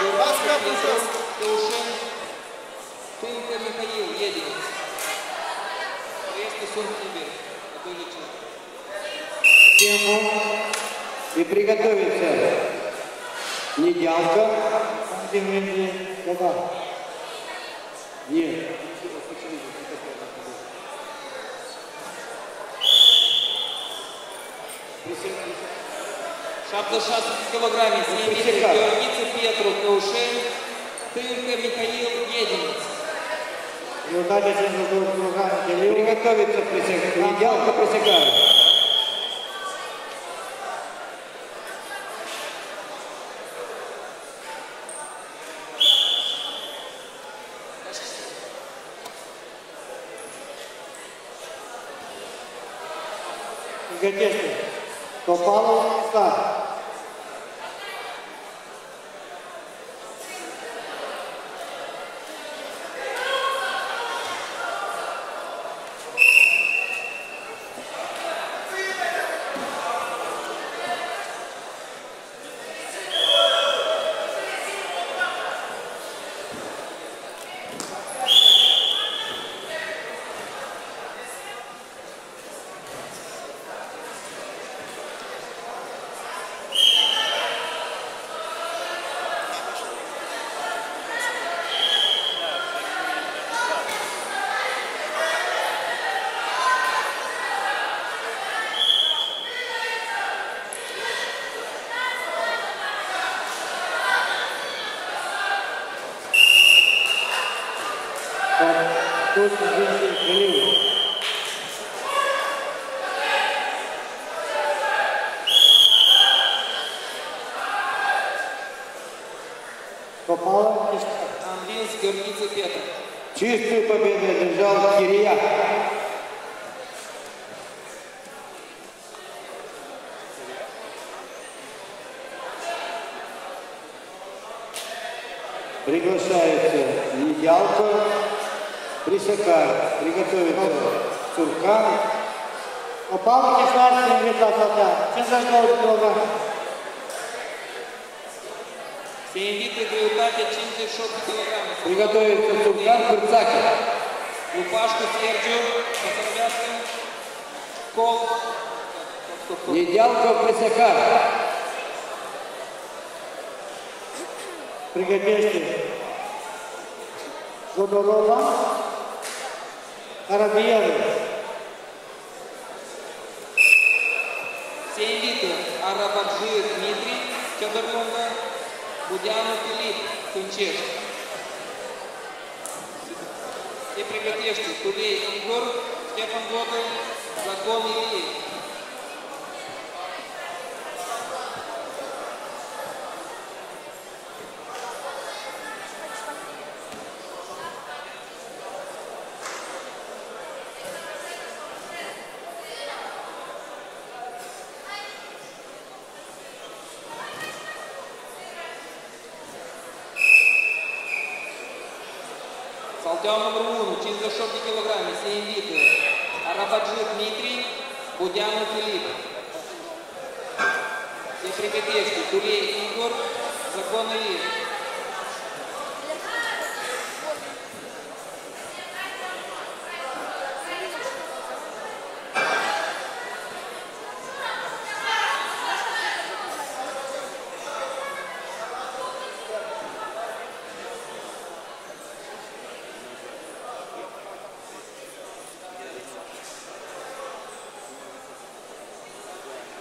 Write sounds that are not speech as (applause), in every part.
Георгий Петров. Таушен. Тынка Михаил. Едем. Резко Суркибер. Тему. И приготовиться Недялка. Когда? Нет. Шаг за шаг в килограмме. Присекай. Георгий Петров. Таушен. Тынка Михаил. Единец. Юрдали Джинзу Кругана Кирилл. Приготовиться присекать. Недялка присекает. Приготовьте. Топалов. Тут Джинзу Кирилл. Топалов и Стар. Анвинс Георгий Петров. Чистую победу одержал Кирияк. Приглашается Недялка, Присакар, приготовиться Цуркан, Топалов и Стар, Сингита Сата. Джинзу Кругана. Сингита Георгий Чинти Шок килограмме. приготовиться Цуркан, Курцаки. Лупашко Серджио. По Кол. Недялка, Присакар. Приготовьте. Тодорова. Арабиевы. Сингита Арабаджи Дмитрий. Федорлунга. Будянов Филипп. Тунчеш. И приготовьте. Тулей Игорь. Стефан Гоголь. Закон Ильи. Хаджи Дмитрий, Будян Филип. Сефрикетевский, Кулей Игорь, Законалиев.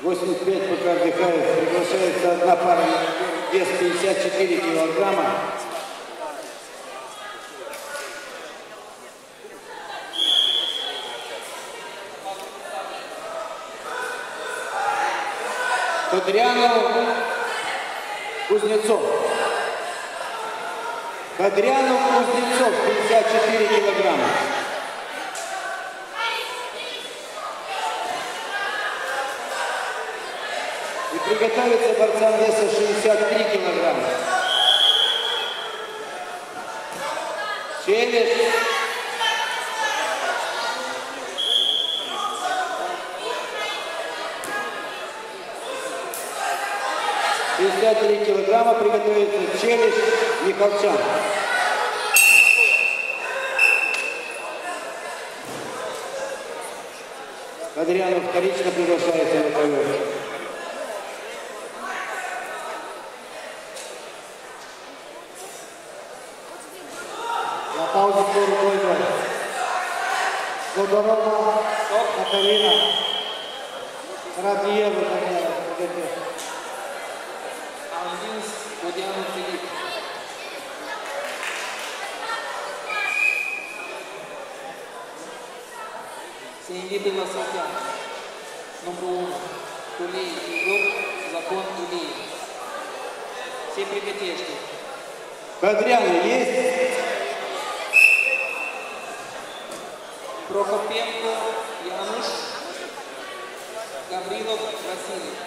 85 пока отдыхает. Приглашается одна пара вес 54 килограмма. Кадрянов Кузнецов. Кадрянов Кузнецов 54 килограмма. Приготовиться борцам веса 63 килограмма. Челюсть. Три килограмма приготовится челюсть Михалчан. Кадрянов вторично приглашается на ковер. Тодорова, Катерина. Даниэла, приготовься. Ангинс Водянов Филипп. Сингиты Ласакян. Номер один. Тулей Егор, закон Илии. Все приготовки. Кадрянов есть? Прокопенко Януш. Гаврилов Василий.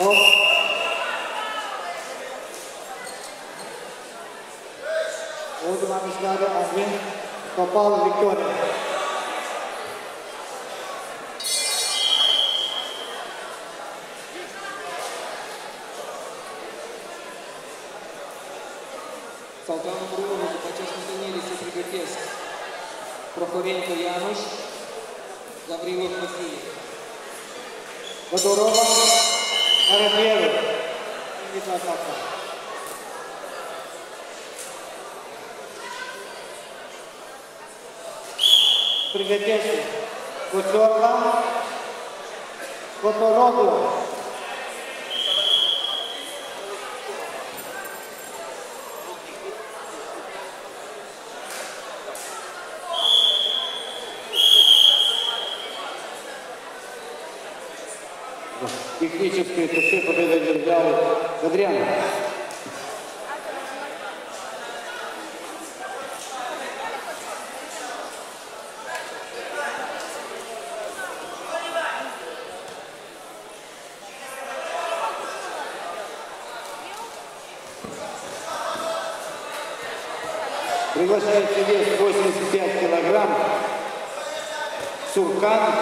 Оп. Вот вам изгада Арвин попал Виктория. Солдат номер уno за почетной турнире все приготовься. Прохоренко Януш. Гаврилов Василий. Водорова, Радиева. И Красавца. Приготовься. Куцорла, Котороду. технической точной победы держал Кадрян. Приглашается вес 85 килограмм. Суркан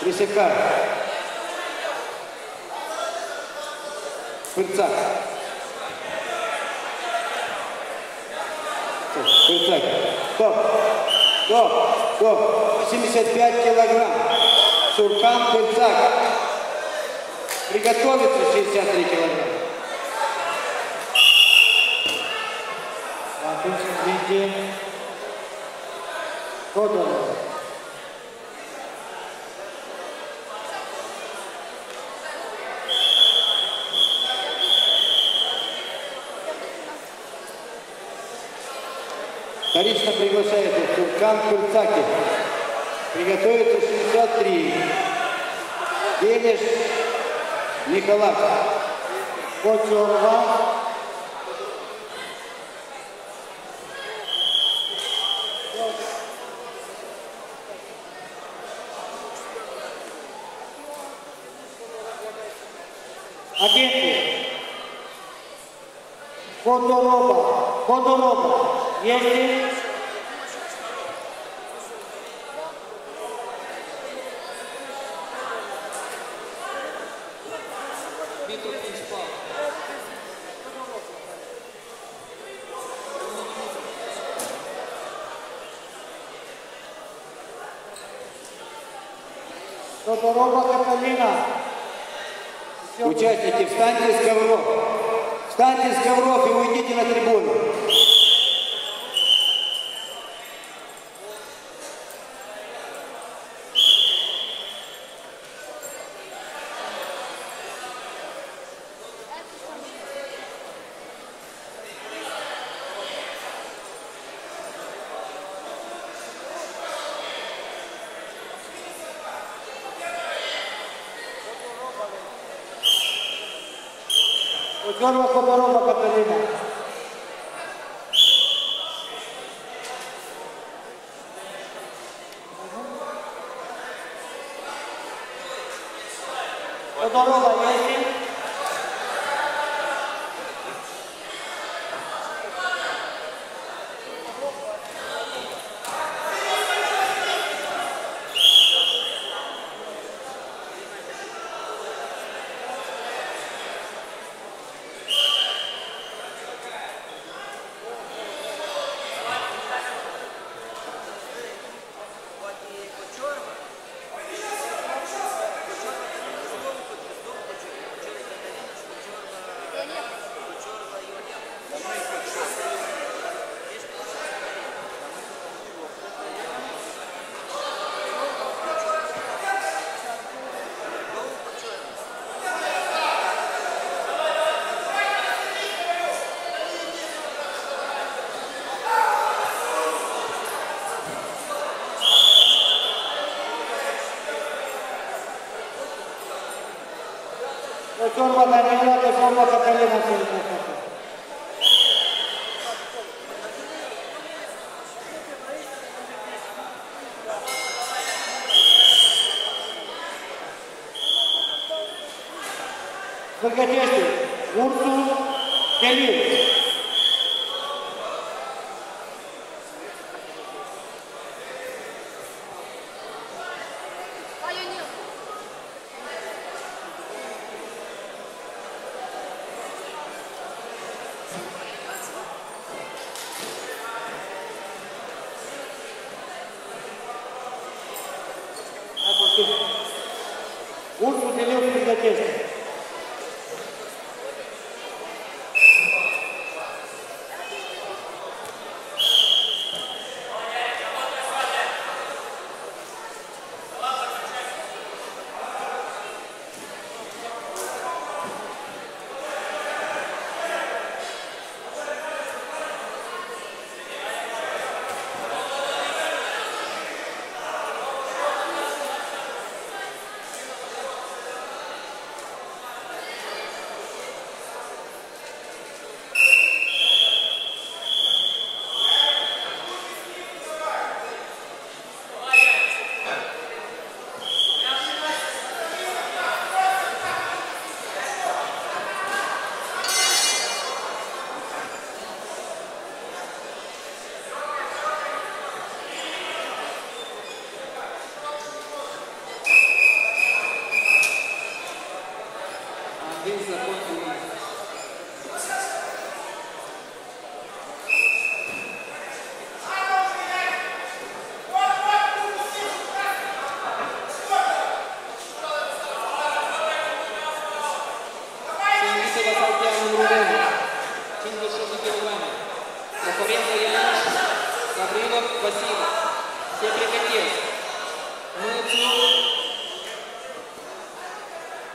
Пресекар. Пырцак. Пырцак. Стоп. Стоп. Стоп. 75 килограмм. Суркан Пырцак. Приготовиться 63 килограмма. В обычном виде Федорова. Вторично приглашается Суркан Курцаки. Приготовиться 63. Денеж Николак. Кочурова. Агенты. Ходорова. Ходорова. Есть? Віктор Кінчпал. Ходорова Каталина. Участники, встаньте с ковров. Встаньте с ковров и уйдите на трибуну. Porque tinha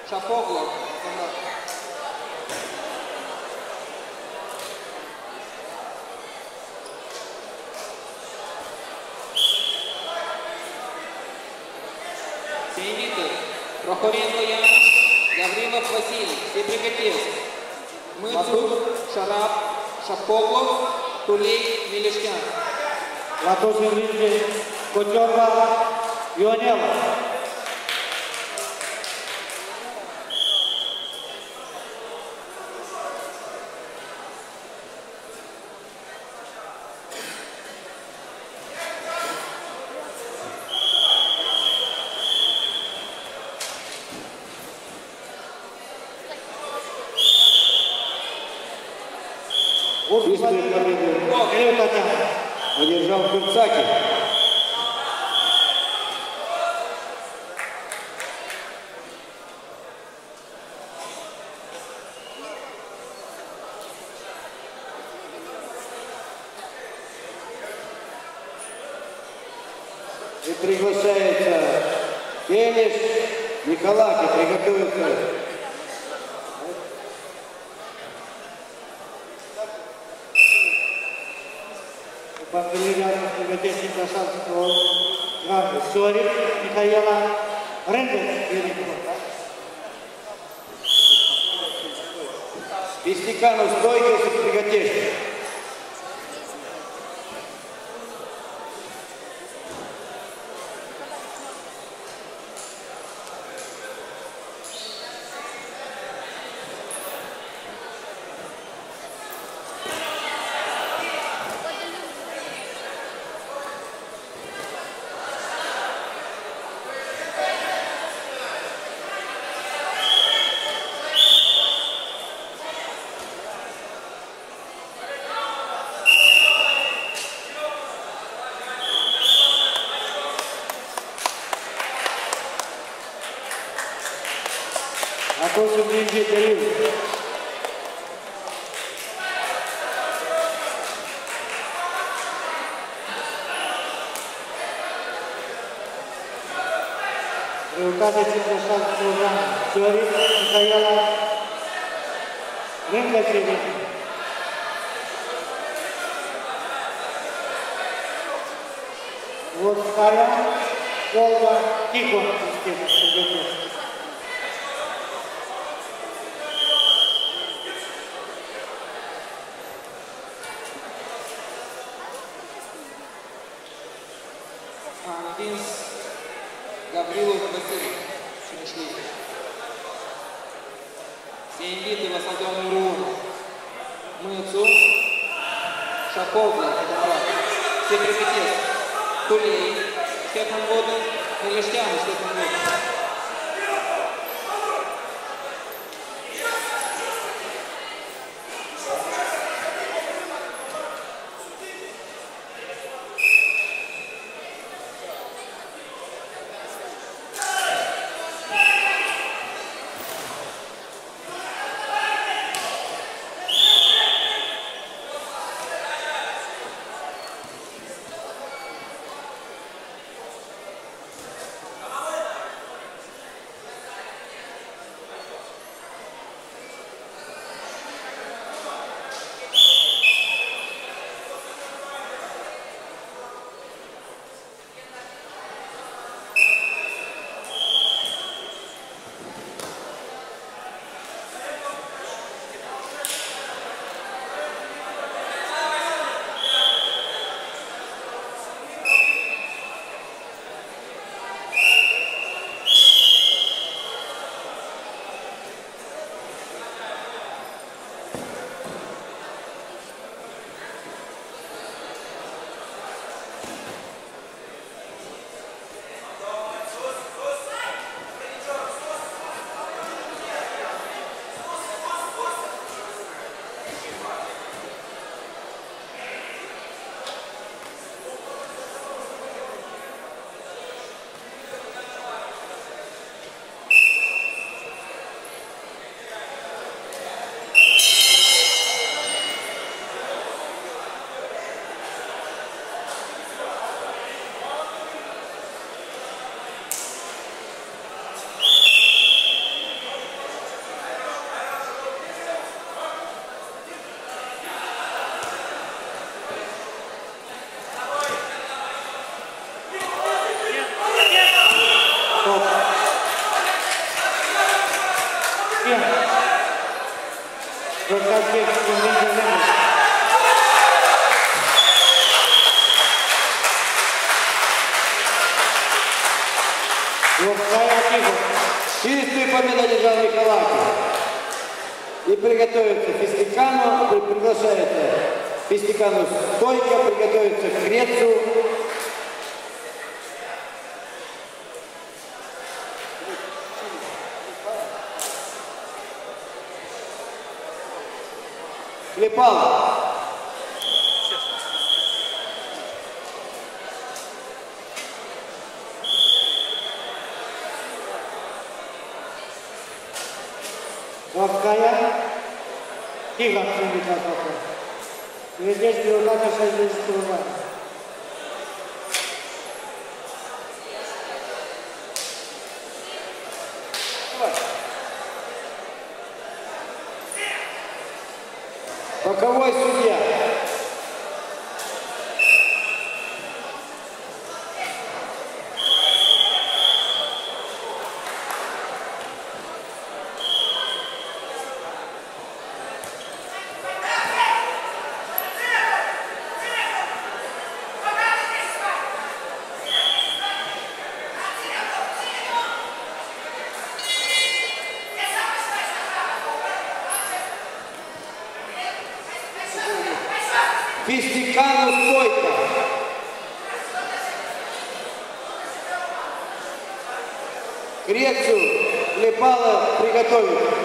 Шапогло. Сингиты. Прохоренко Яныш. Гаврилов Василий. Все прекратились. Мыцу. Шарап. Шапоглов. Тулей. Мелешкян. Латушин Винджи, Кутева, Ионела. Пангелиляна приготовить красавского графа Сори Михаила Рендер Великого. Пестикану стойкость и Графа Сори Михаила Рендер Великого. Вот вторая, Волга, Тихо, естественно, А, Лобкая Тигр. Чистую победу одержал Михалакин. И приготовиться Фистикану, при- приглашается Фистикану стойка, приготовиться к Грецу. Клепал. Тигр. Сумринджи Лембек. Здесь передача 60 килограмм. Боковой судья. Фистикану стойка. Грецию Лепала приготовить.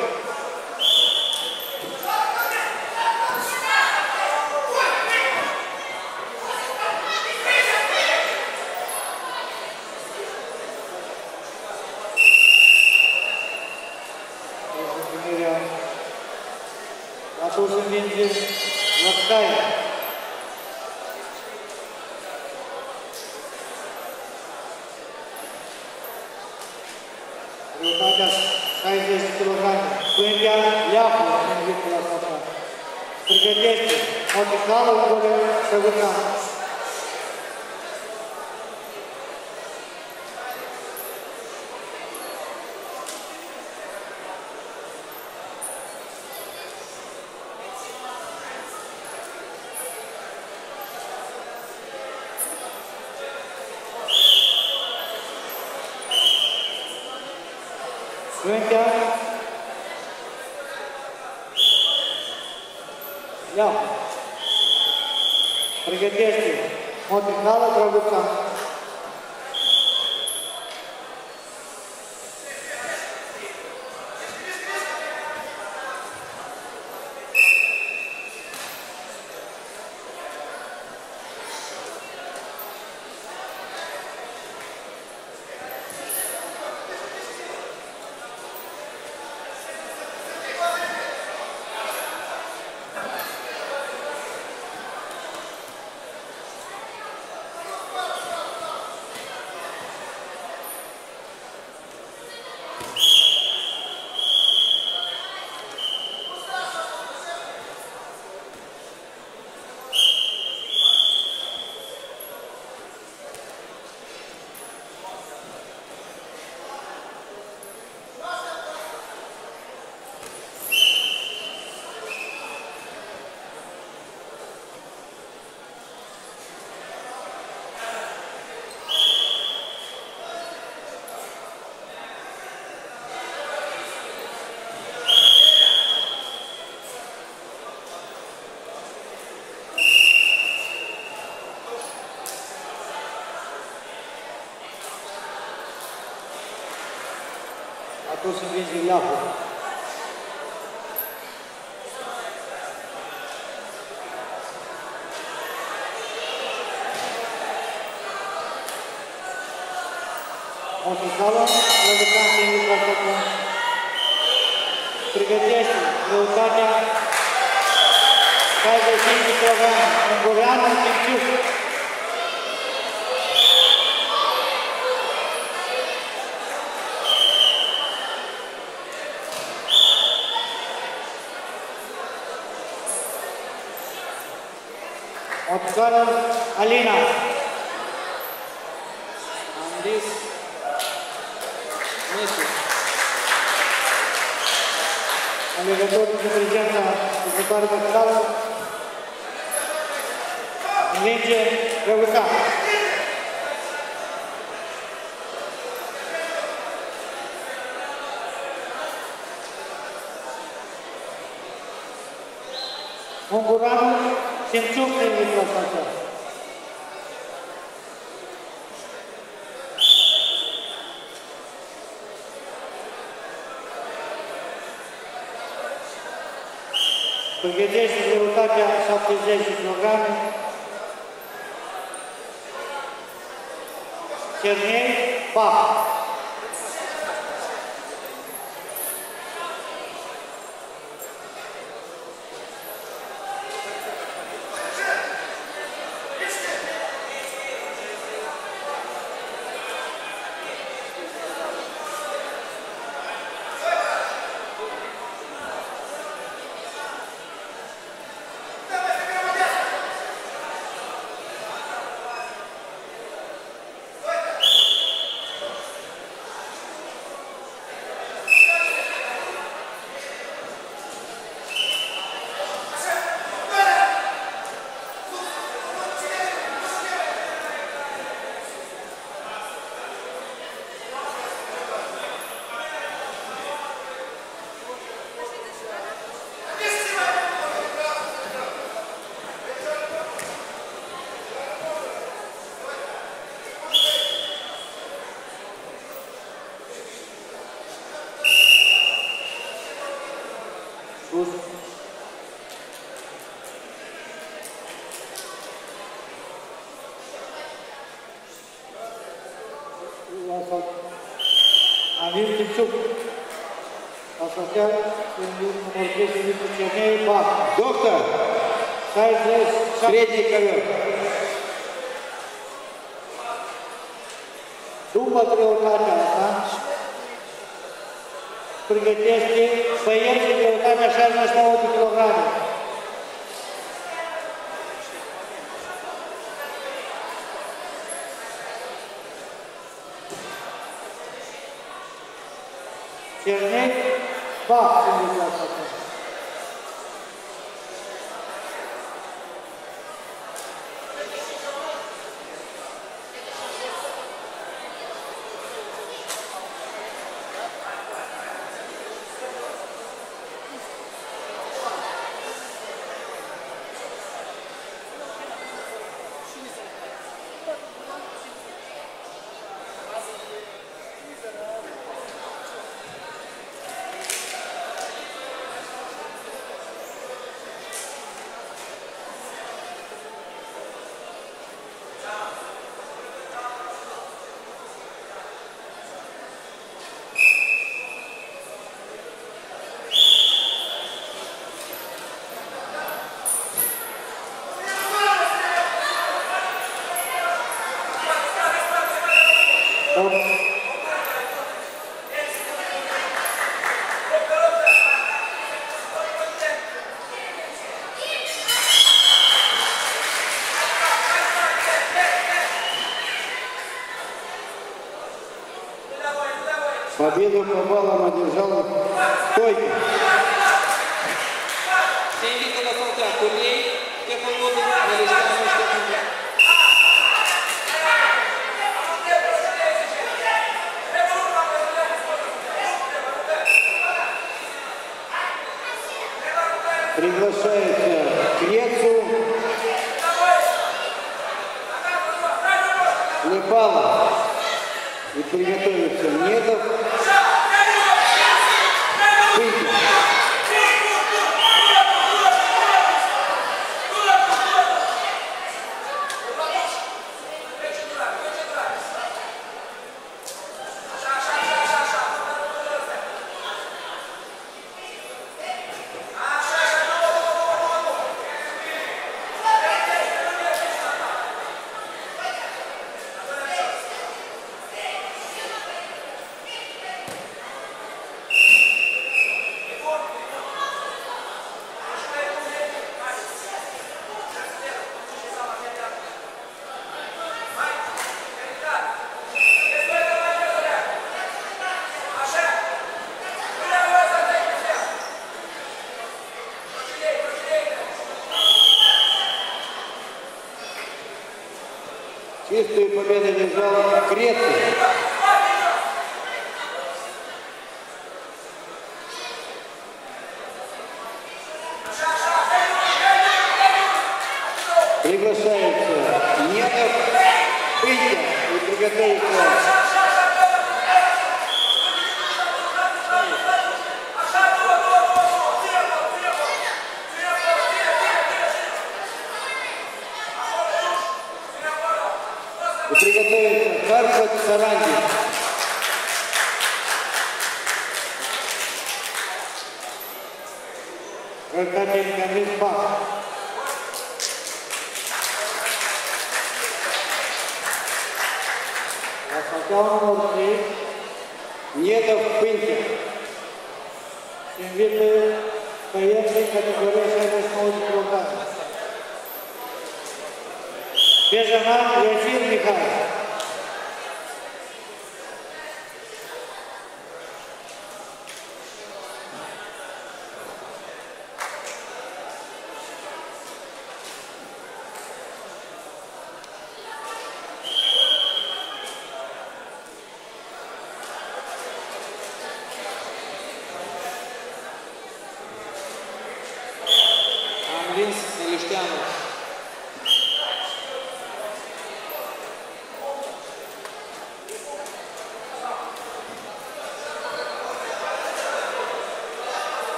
nada para lutar. fosse vizinho na rua. Controlă, lăsăm din microfonul. Pregătește greutatea 45 kg. Ungureanu Ciuciu. Agora, Alina. On this. Nisso. A ligadora de presença do Vitória da Cidade. Ninguém quer revocar. έχεις Γιωργάνη. Χερνιέ, Πάπα. llegué. După greutatea ta, pregătește băieți de greutatea 69 Bach. Победу Кабалом одержал Стойкин. Чистую победу держал Греция. Приглашается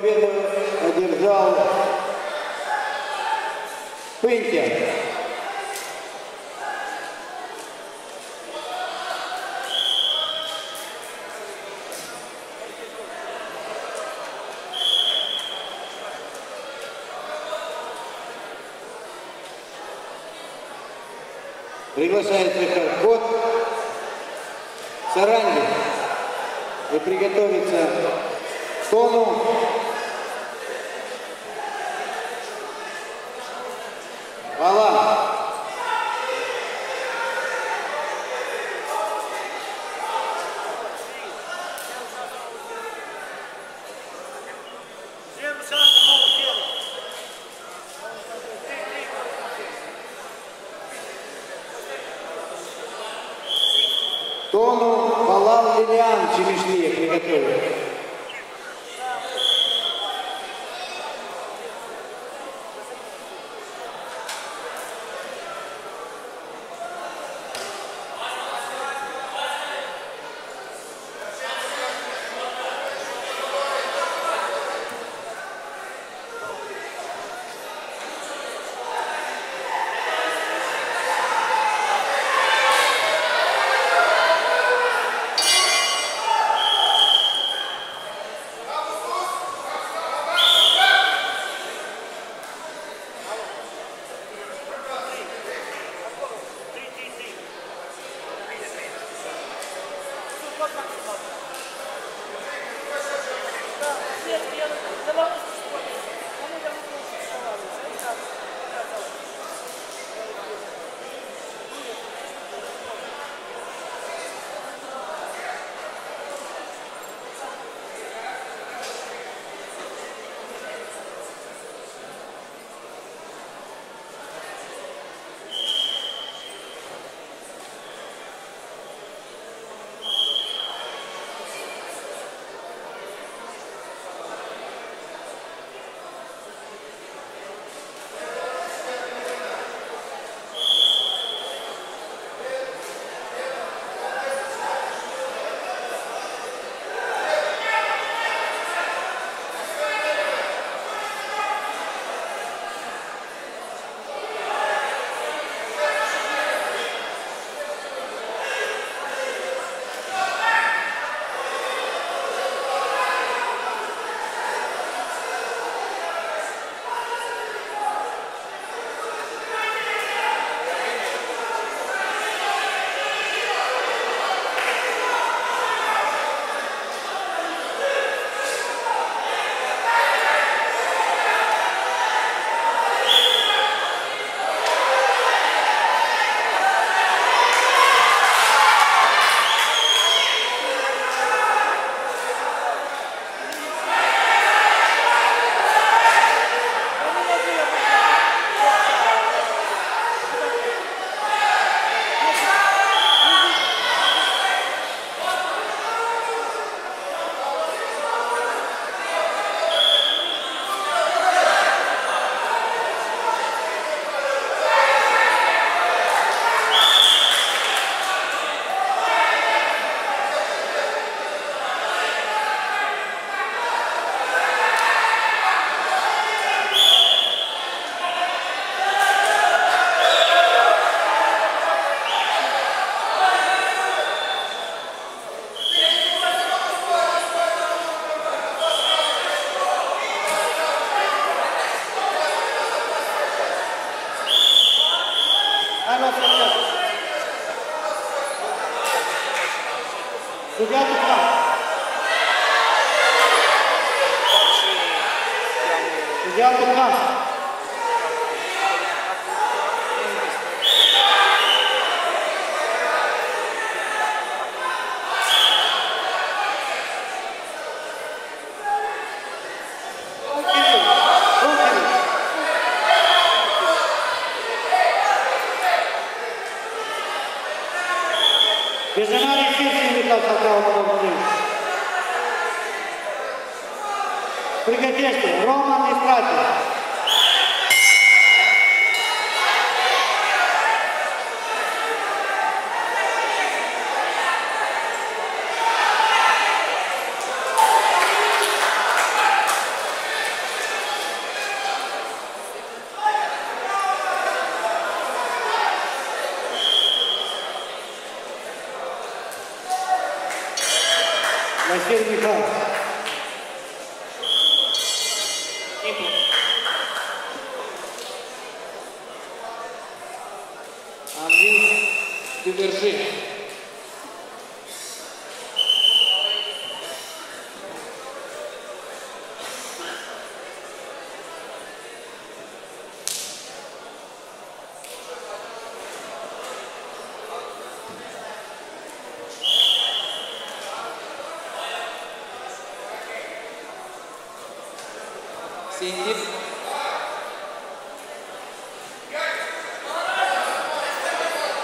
победу одержал Пынтя. Приглашается Харкот Саранги и приготовиться к тону Судья (laughs)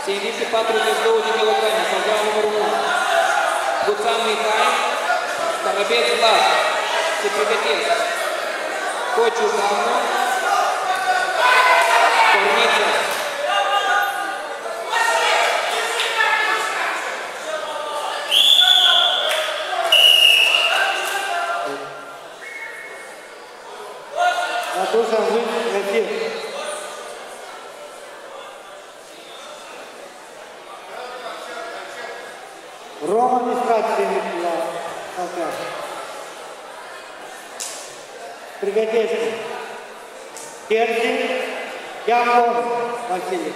Синдик 4 килограмма, солдат номер 1. Гуцан Михай, Коробец Влад, Сепригатец. Кочу Ганна, Belediyesi, Dersin Yakon Vakili.